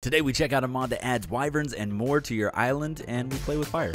Today we check out a mod that adds wyverns and more to your island and we play with fire.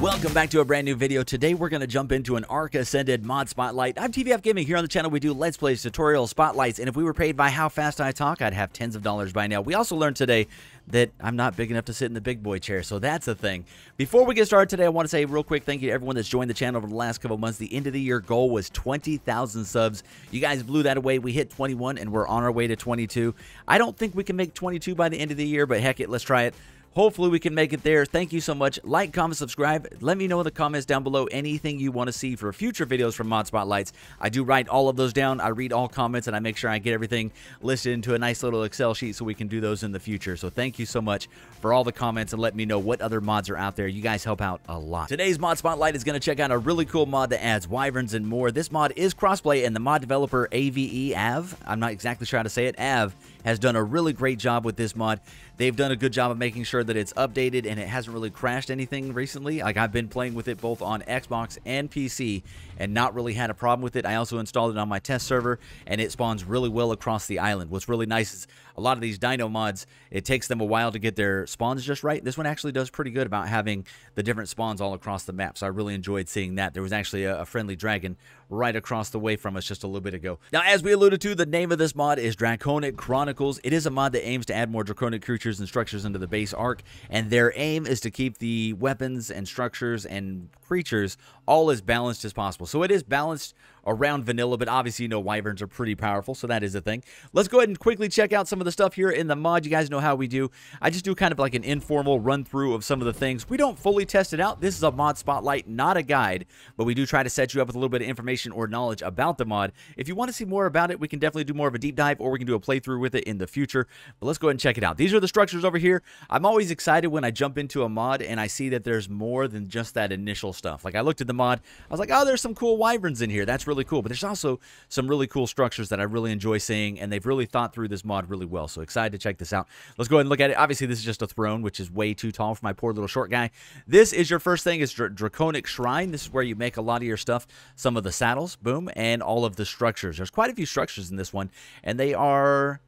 Welcome back to a brand new video. Today we're going to jump into an Ark Ascended mod spotlight. I'm TBF Gaming. Here on the channel we do Let's Plays, tutorials, spotlights, and if we were paid by how fast I talk, I'd have tens of dollars by now. We also learned today that I'm not big enough to sit in the big boy chair, so that's a thing. Before we get started today, I want to say real quick thank you to everyone that's joined the channel over the last couple months. The end of the year goal was 20,000 subs. You guys blew that away. We hit 21 and we're on our way to 22. I don't think we can make 22 by the end of the year, but heck it, let's try it. Hopefully we can make it there. Thank you so much. Like, comment, subscribe. Let me know in the comments down below anything you want to see for future videos from Mod Spotlights. I do write all of those down. I read all comments and I make sure I get everything listed into a nice little Excel sheet so we can do those in the future. So thank you so much for all the comments and let me know what other mods are out there. You guys help out a lot. Today's Mod Spotlight is going to check out a really cool mod that adds wyverns and more. This mod is crossplay and the mod developer AVE Av, I'm not exactly sure how to say it, Av, has done a really great job with this mod. They've done a good job of making sure that it's updated and it hasn't really crashed anything recently. Like I've been playing with it both on Xbox and PC and not really had a problem with it. I also installed it on my test server and it spawns really well across the island. What's really nice is a lot of these dino mods, it takes them a while to get their spawns just right. This one actually does pretty good about having the different spawns all across the map. So I really enjoyed seeing that. There was actually a, a friendly dragon right across the way from us just a little bit ago. Now, as we alluded to, the name of this mod is Draconic Chronicles. It is a mod that aims to add more draconic creatures and structures into the base Ark, and their aim is to keep the weapons and structures and creatures all as balanced as possible. So it is balanced around vanilla, but obviously you know wyverns are pretty powerful, so that is a thing. Let's go ahead and quickly check out some of the stuff here in the mod. You guys know how we do. I just do kind of like an informal run through of some of the things. We don't fully test it out. This is a mod spotlight, not a guide, but we do try to set you up with a little bit of information or knowledge about the mod. If you want to see more about it, we can definitely do more of a deep dive or we can do a playthrough with it in the future. But let's go ahead and check it out. These are the structures over here. I'm always excited when I jump into a mod and I see that there's more than just that initial stuff. Like I looked at the mod, I was like, oh, there's some cool wyverns in here. That's really cool. But there's also some really cool structures that I really enjoy seeing, and they've really thought through this mod really well. So excited to check this out. Let's go ahead and look at it. Obviously, this is just a throne, which is way too tall for my poor little short guy. This is your first thing is Dr Draconic Shrine. This is where you make a lot of your stuff. Some of the saddles, boom, and all of the structures. There's quite a few structures in this one, and they are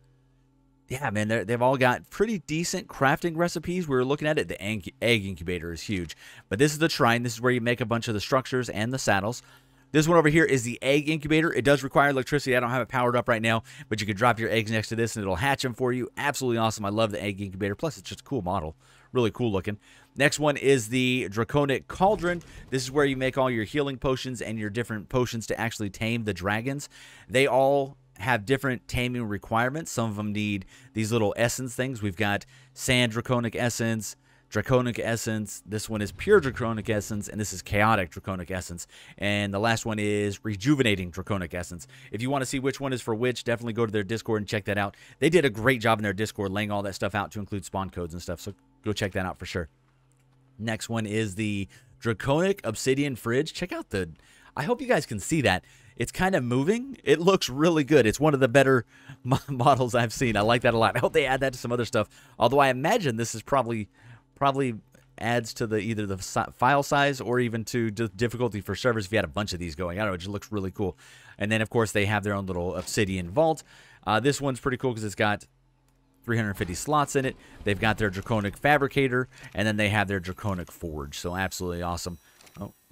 yeah, man, they've all got pretty decent crafting recipes. We were looking at it. The egg incubator is huge. But this is the shrine. This is where you make a bunch of the structures and the saddles. This one over here is the egg incubator. It does require electricity. I don't have it powered up right now, but you can drop your eggs next to this and it'll hatch them for you. Absolutely awesome. I love the egg incubator. Plus, it's just a cool model. Really cool looking. Next one is the Draconic Cauldron. This is where you make all your healing potions and your different potions to actually tame the dragons. They all have different taming requirements. Some of them need these little essence things. We've got sand draconic essence, Draconic Essence. This one is Pure Draconic Essence, and this is Chaotic Draconic Essence. And the last one is Rejuvenating Draconic Essence. If you want to see which one is for which, definitely go to their Discord and check that out. They did a great job in their Discord laying all that stuff out to include spawn codes and stuff, so go check that out for sure. Next one is the Draconic Obsidian Fridge. Check out the... I hope you guys can see that. It's kind of moving. It looks really good. It's one of the better models I've seen. I like that a lot. I hope they add that to some other stuff. Although I imagine this is probably probably adds to the either the file size or even to difficulty for servers if you had a bunch of these going. I don't know, it just looks really cool. And then, of course, they have their own little Obsidian Vault. Uh, this one's pretty cool because it's got 350 slots in it. They've got their Draconic Fabricator, and then they have their Draconic Forge. So absolutely awesome.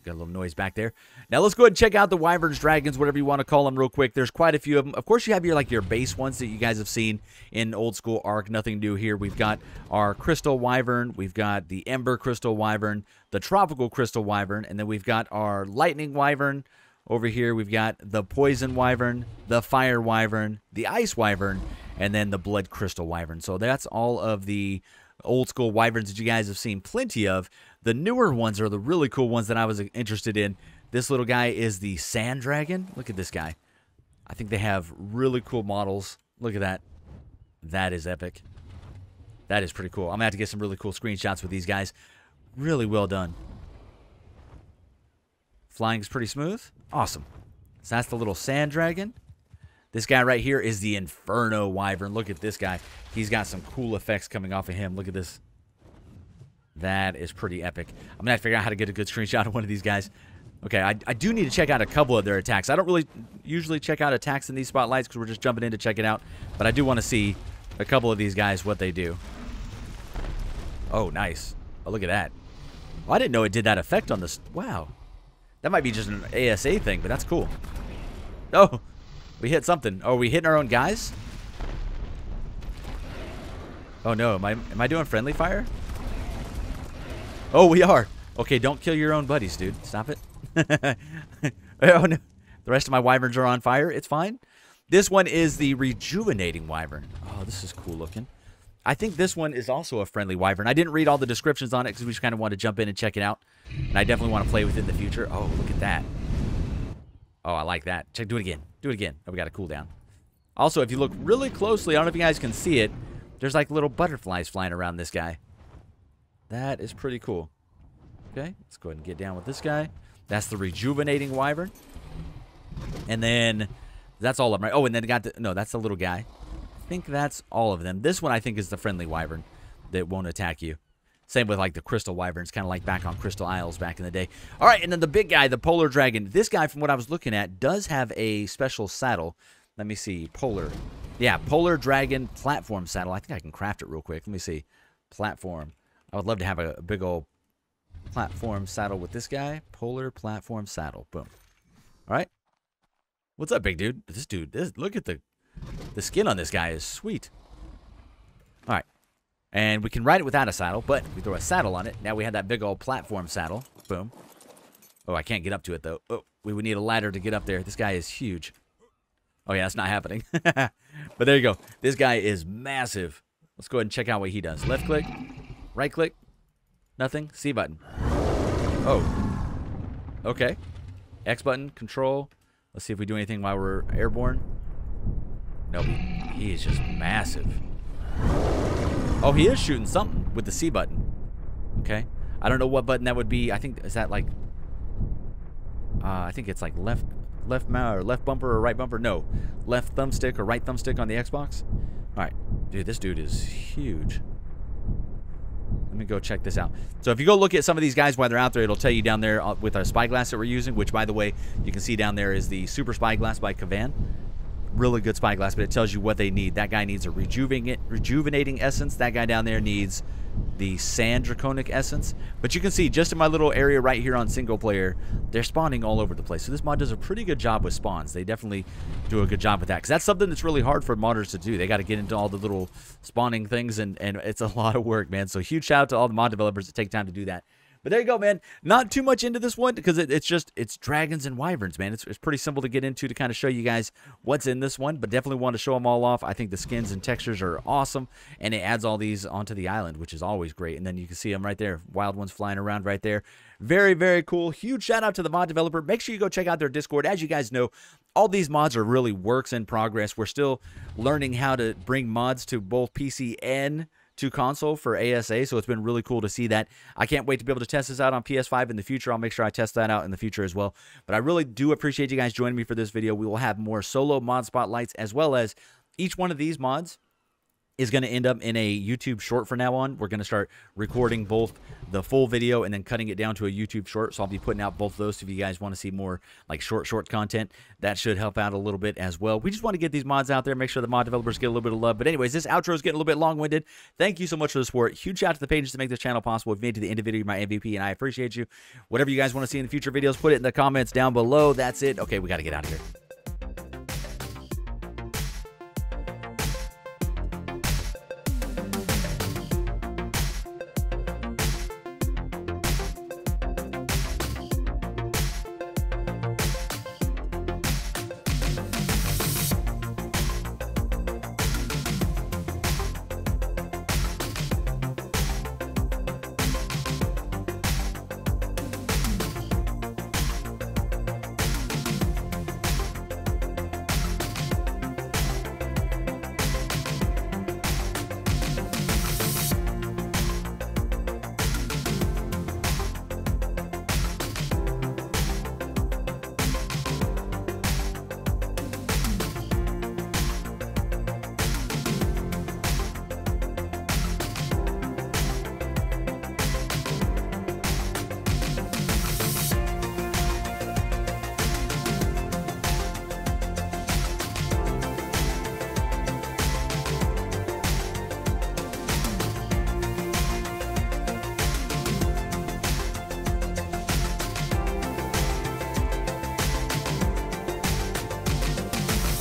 Got a little noise back there. Now let's go ahead and check out the Wyverns, Dragons, whatever you want to call them real quick. There's quite a few of them. Of course, you have your like your base ones that you guys have seen in old school Ark. Nothing new here. We've got our Crystal Wyvern. We've got the Ember Crystal Wyvern, the Tropical Crystal Wyvern, and then we've got our Lightning Wyvern. Over here, we've got the Poison Wyvern, the Fire Wyvern, the Ice Wyvern, and then the Blood Crystal Wyvern. So that's all of the old school wyverns that you guys have seen plenty of. The newer ones are the really cool ones that I was interested in. This little guy is the Sand Dragon. Look at this guy. I think they have really cool models. Look at that. That is epic. That is pretty cool. I'm going to have to get some really cool screenshots with these guys. Really well done. Flying is pretty smooth. Awesome. So that's the little Sand Dragon. This guy right here is the Inferno Wyvern. Look at this guy. He's got some cool effects coming off of him. Look at this. That is pretty epic. I'm going to have to figure out how to get a good screenshot of one of these guys. Okay, I, I do need to check out a couple of their attacks. I don't really usually check out attacks in these spotlights because we're just jumping in to check it out. But I do want to see a couple of these guys what they do. Oh, nice. Oh, look at that. I didn't know it did that effect on this. Wow. That might be just an ASA thing, but that's cool. Oh, we hit something. Oh, are we hitting our own guys? Oh, no. Am I, am I doing friendly fire? Oh, we are. Okay, don't kill your own buddies, dude. Stop it. oh, no. The rest of my wyverns are on fire. It's fine. This one is the rejuvenating wyvern. Oh, this is cool looking. I think this one is also a friendly wyvern. I didn't read all the descriptions on it because we just kind of wanted to jump in and check it out. And I definitely want to play with it in the future. Oh, look at that. Oh, I like that. Check, do it again. Do it again. Oh, we got a cooldown. Also, if you look really closely, I don't know if you guys can see it. There's like little butterflies flying around this guy. That is pretty cool. Okay, let's go ahead and get down with this guy. That's the rejuvenating wyvern. And then that's all of them, right? Oh, and then got the, no, that's the little guy. I think that's all of them. This one I think is the friendly wyvern that won't attack you. Same with like the crystal wyverns, kind of like back on Crystal Isles back in the day. All right, and then the big guy, the polar dragon. This guy, from what I was looking at, does have a special saddle. Let me see, polar. Yeah, polar dragon platform saddle. I think I can craft it real quick. Let me see, platform. I would love to have a, big old platform saddle with this guy. Polar platform saddle. Boom. All right. What's up, big dude? This dude, this, look at the the skin on this guy is sweet. And we can ride it without a saddle, but we throw a saddle on it. Now we have that big old platform saddle. Boom. Oh, I can't get up to it, though. Oh, we would need a ladder to get up there. This guy is huge. Oh, yeah, that's not happening. but there you go. This guy is massive. Let's go ahead and check out what he does. Left click, right click, nothing. C button. Oh. Okay. X button, control, Let's see if we do anything while we're airborne. No, he, he is just massive. Oh, he is shooting something with the C button. Okay. I don't know what button that would be. I think, is that like... Uh, I think it's like left left mouse or left bumper or right bumper. No. Left thumbstick or right thumbstick on the Xbox. All right. Dude, this dude is huge. Let me go check this out. So if you go look at some of these guys while they're out there, it'll tell you down there uh, with our spyglass that we're using, which, by the way, you can see down there is the Super Spyglass by Kavan. Really good spyglass, but it tells you what they need. That guy needs a rejuvenating, essence. That guy down there needs the Sand Draconic Essence. But you can see just in my little area right here on single player, they're spawning all over the place. So this mod does a pretty good job with spawns. They definitely do a good job with that. Because that's something that's really hard for modders to do. They got to get into all the little spawning things, and, and it's a lot of work, man. So huge shout out to all the mod developers that take time to do that. But there you go, man. Not too much into this one because it, it's just it's dragons and wyverns, man. It's, it's pretty simple to get into to kind of show you guys what's in this one, but definitely want to show them all off. I think the skins and textures are awesome, and it adds all these onto the island, which is always great. And then you can see them right there, wild ones flying around right there. Very, very cool. Huge shout out to the mod developer. Make sure you go check out their Discord. As you guys know, all these mods are really works in progress. We're still learning how to bring mods to both PC and to console for ASA, so it's been really cool to see that. I can't wait to be able to test this out on PS5 in the future. I'll make sure I test that out in the future as well. But I really do appreciate you guys joining me for this video. We will have more solo mod spotlights as well as each one of these mods is going to end up in a YouTube short for now on. We're going to start recording both the full video and then cutting it down to a YouTube short. So I'll be putting out both those if you guys want to see more like short, short content. That should help out a little bit as well. We just want to get these mods out there, make sure the mod developers get a little bit of love. But anyways, this outro is getting a little bit long-winded. Thank you so much for the support. Huge shout out to the pages to make this channel possible. If you made to the end of the video my MVP, and I appreciate you. Whatever you guys want to see in the future videos, put it in the comments down below. That's it. Okay, we got to get out of here.